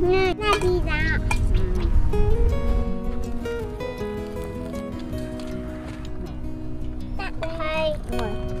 那那地上。Bye.